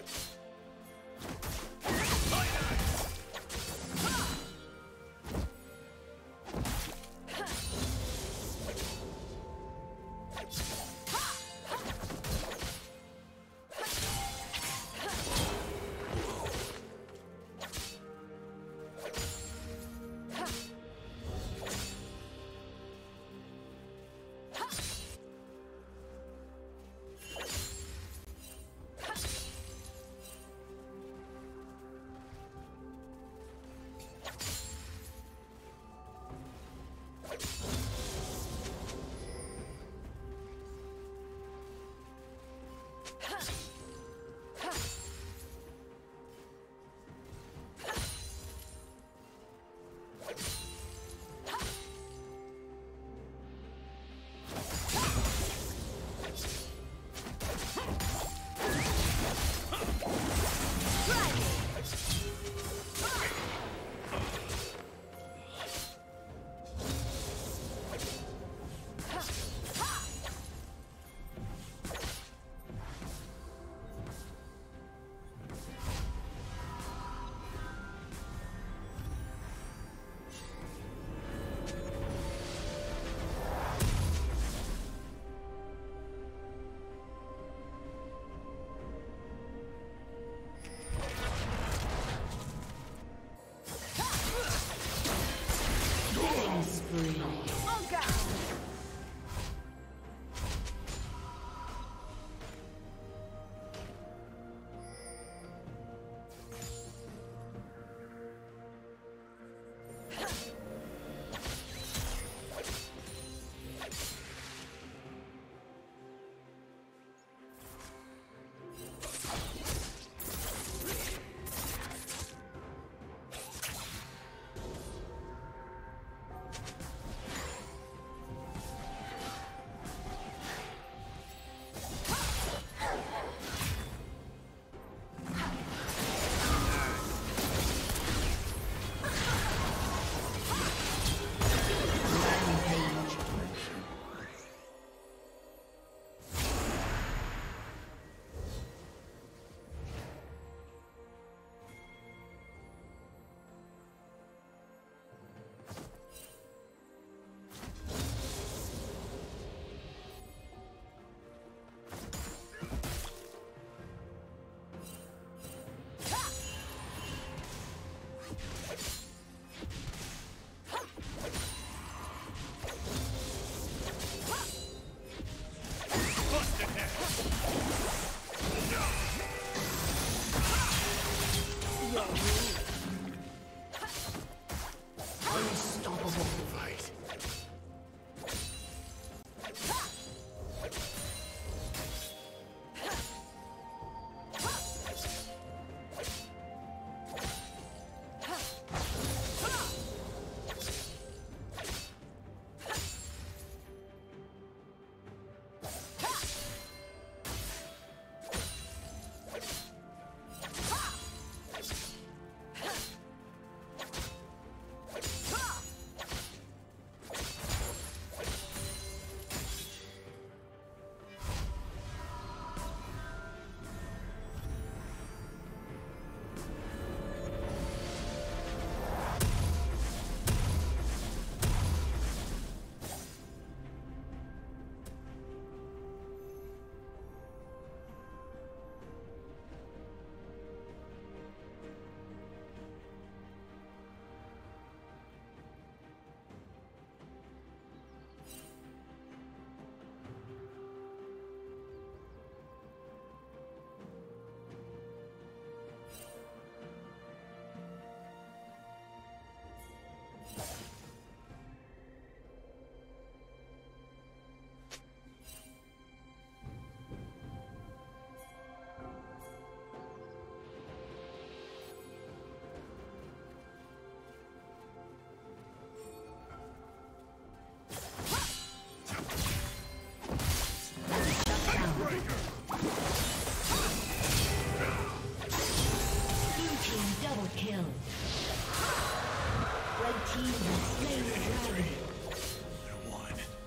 life.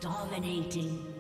Dominating.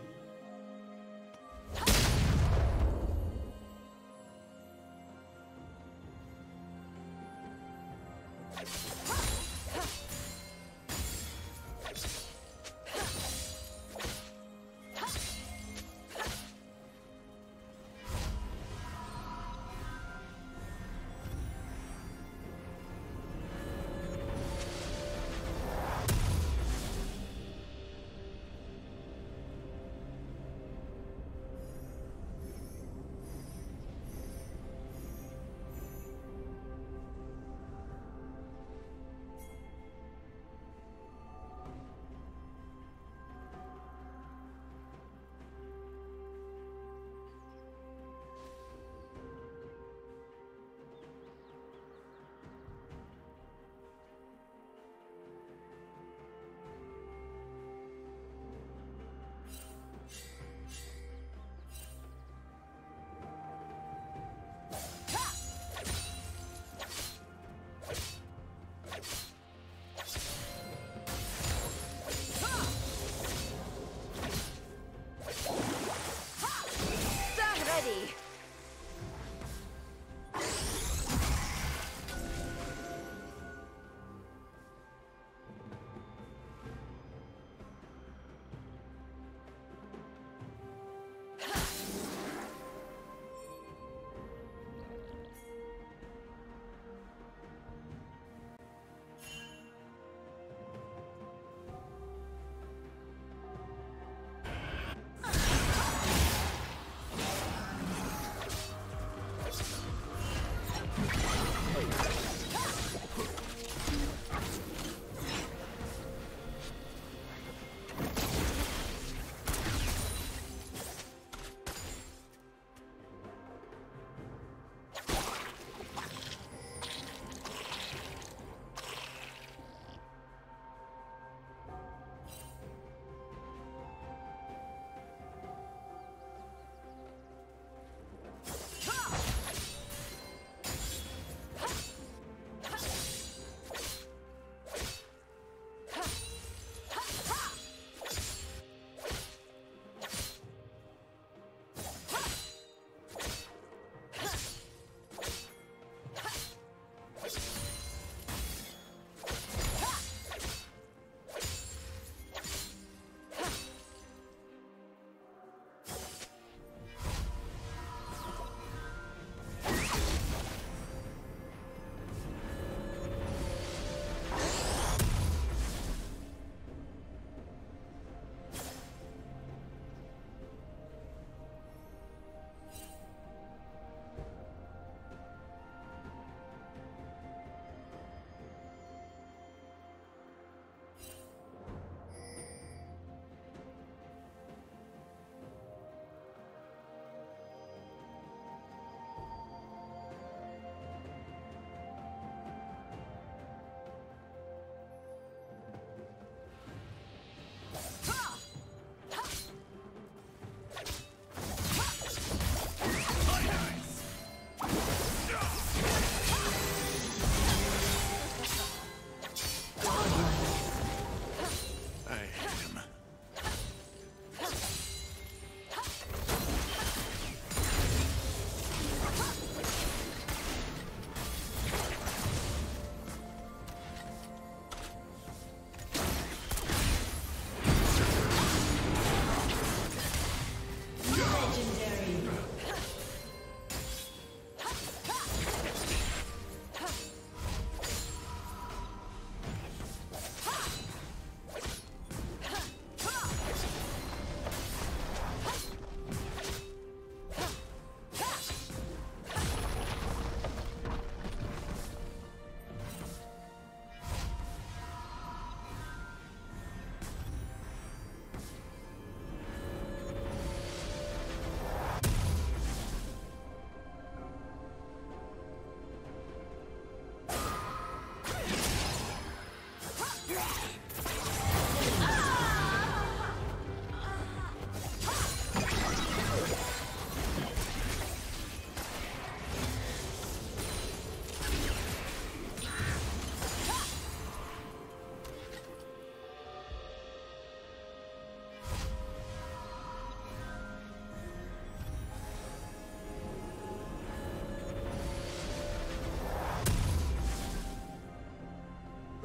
ready.